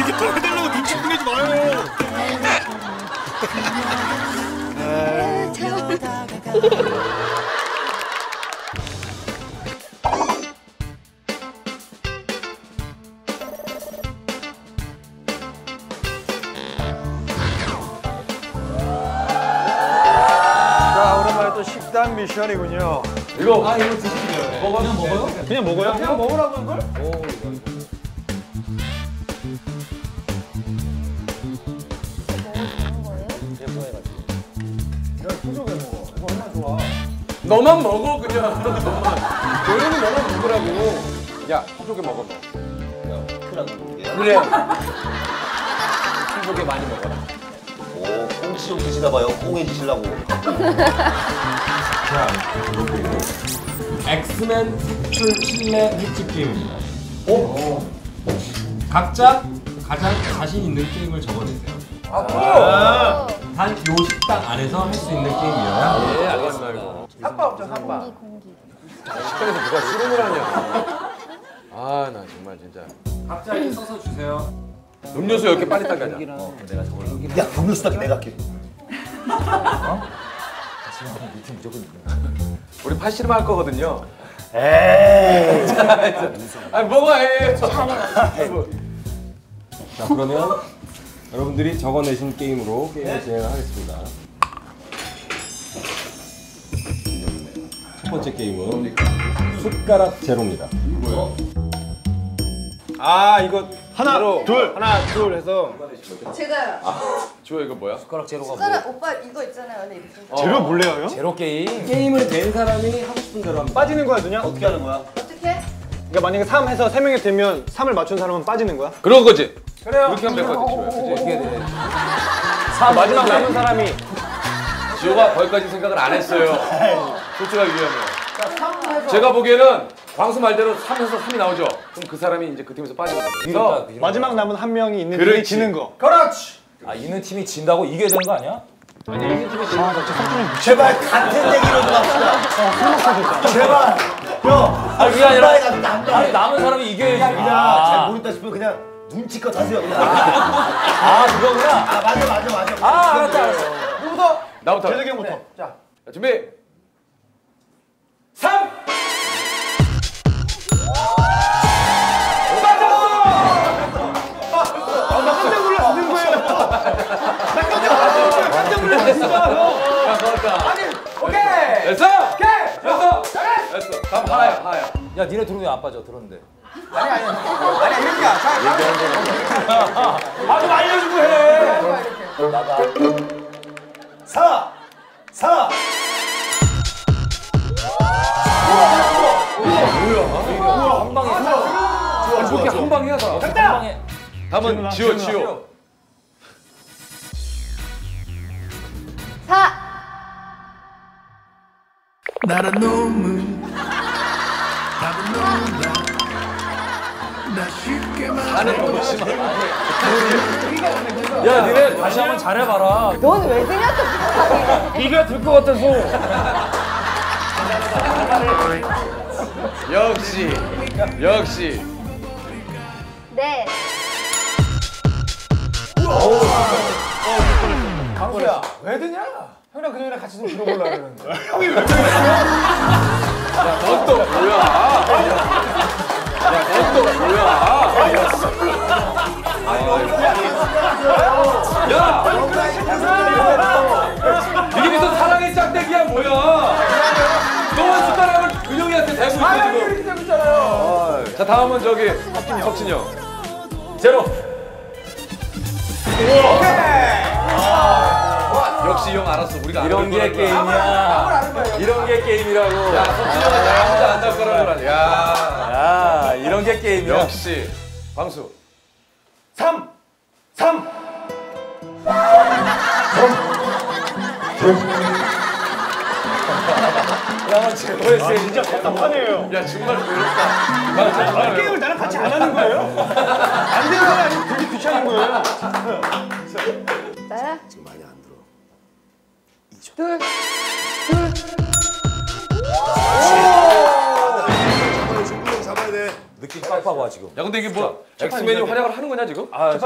이렇게 더 해달라고 눈치 보내지 마요. 자, 오랜만에 또 식당 미션이군요. 이거 아 이거 드시면 먹어 그냥 먹어요? 그냥 먹어요? 그냥 먹으라고 이걸? 너만 먹어 그냥. 너만 너희는 너만 먹으라고. 야 소고기 먹어 너 그래. 소고기 많이 먹어라. 오, 꽁치 좀 드시나 봐요. 꽁해지시려고. 엑스맨 특출 실내 횟집 게임입니다. 각자 가장 자신 있는 게임을 적어내세요. 아 단 요 식당 안에서 할 수 있는 게임이어야 예 알겠습니다. 이거 삽바 없죠, 삽바. 식당에서 누가 씨름을 하냐 아 나 정말 진짜. 각자 이렇게 써서 주세요. 음료수 이렇게 빨리 따게 하자 야, 음료수 닦기 내가 할게. 우리 팔씨름 할 거거든요. 에이. 아니 먹어 해자 그러면 여러분들이 적어내신 게임으로 게임을 진행하겠습니다. 첫 번째 게임은 숟가락 제로입니다. 아, 이거 하나, 둘, 하나, 둘 해서. 제가요. 주호 이거 뭐야? 숟가락 오빠 이거 있잖아요. 네, 이렇게. 제로 몰래요? 제로 게임. 게임을 낸 사람이 하고 싶은 대로 합니다. 빠지는 거야, 그냥? 어떻게 하는 거야? 어떻게? 그러니까 만약에 3 해서 3명이 되면 3을 맞춘 사람은 빠지는 거야? 그런 거지 그래요. 그렇게 하면 될것 같아 지호야 그치? 마지막 남은 사람이 지호가 거기까지 생각을 안 했어요 솔직하게 얘기하면 제가 보기에는 광수 말대로 3에서 3이 나오죠 그럼 그 사람이 이제 그 팀에서 빠지는 거죠 그래서 마지막 남은 한 명이 있는 팀이 그렇지. 지는 거. 그렇지 아 있는 팀이 진다고 이겨야 되는 거 아니야? 제발 같은 얘기로 좀 합시다. 제발. 형. 아니 그게 아니라. 아니 남은 사람이 이겨야지. 그냥 잘 아, 모르겠다 싶으면 그냥 눈치껏 하세요. 그냥. 아 그거구나. 아, 맞아, 맞아, 맞아. 아 알았다 알았어. 누구부터? 나부터 재석이 형부터. 자. 자, 준비 3 깜짝 놀랐는 거예요. 깜짝 놀랐어. 야, 넣었다. 아니, 오케이. 됐어? 오케이. 됐어. 됐어. 다음 하야, 하야. 야 니네 들어오면 안 빠져 들었는데. 아 좀 알려주고 해. 사. 사. 저렇게 한 방에 하다. 방에 다음은 지호, 지호. 사. 나란 놈은 답은 너무 나나 쉽게 말해 야 니네 다시 한번 잘해봐라. 넌 왜 그냐 또 비슷하게. 네가 들것 같아서. 역시. 역시. 네. 강수야, 왜 드냐? 형이랑 그녀랑 같이 좀 들어보려고 그러는데. 넌또 뭐야? 야, 자 다음은 저기 석진이 석진이 형. 제로. 역시 이형 알았어. 우리가 이런 게 게임이야. 이런 게 게임이라고. 야 석진이 형한테 아무도 안날 거라고 그래. 야야 이런 게 게임이야. 역시 광수. 3. 3. 야 진짜 답답하네요. 야 정말 정말 게임을 나랑 같이 안 하는 거예요? 안 되는 거 아니고 되게 귀찮은 거예요. 나야. 지금 많이 안 들어. 둘. 돼, 잡아야 돼. 느낌 빡빡 와 지금. 야 근데 이게 뭐 엑스맨이 활약을 하는 거냐 지금? 아,